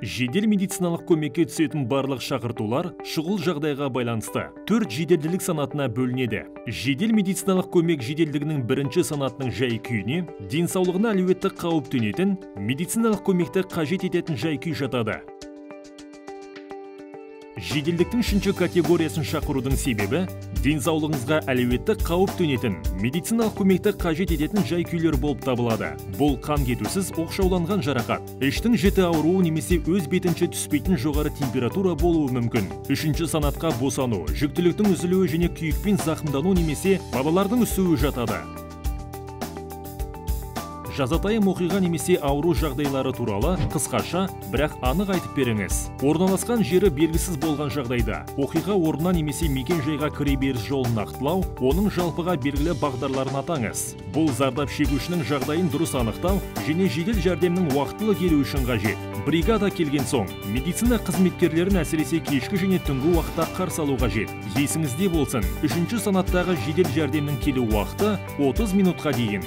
жедел медициналық көмекке түсетін барлық шақыртулар шұғыл жағдайға байланысты. Төрт жеделділік санатына бөлінеді. Жедел медициналық көмек жеделдігінің бірінші санатының жай күйіне денсаулығына әлеуетті қауіп төнетін медициналық көмекті қажет ететін жай күй жатады. Жеделдіктің үшінші категориясын шақырудың себебі денсаулығыңызға әлеуетті қауіп төнетін медициналық көмекті қажет ететін жай күйлер болып табылады. Бұл қан кетусіз оқшауланған жарақат. Іштің жіті ауруы немесе өз бетінше түспейтін жоғары температура болуы мүмкін. Үшінші санатқа босану жүктіліктің үзілуі және күйікпен зақымдану немесе балалардың үсуі жатады. Жазатайым оқиға немесе ауру жағдайлары туралы қысқаша бірақ анық айтып беріңіз. Орналасқан жері белгісіз болған жағдайда оқиға орнына немесе мекен жайға кіре беріс жолын нақтылау оның жалпыға белгілі бағдарларын атаңыз. Бұл зардап шегушінің жағдайын дұрыс анықтау және жедел жәрдемнің уақытылы келуі үшін қажет. Бригада келген соң медицина қызметкерлерін әсіресе кешкі және түнгі уақытта қарсы алу қажет. Есіңізде болсын. Үшінші санаттағы жедел жәрдемнің келу уақыты 30 минутқа дейін.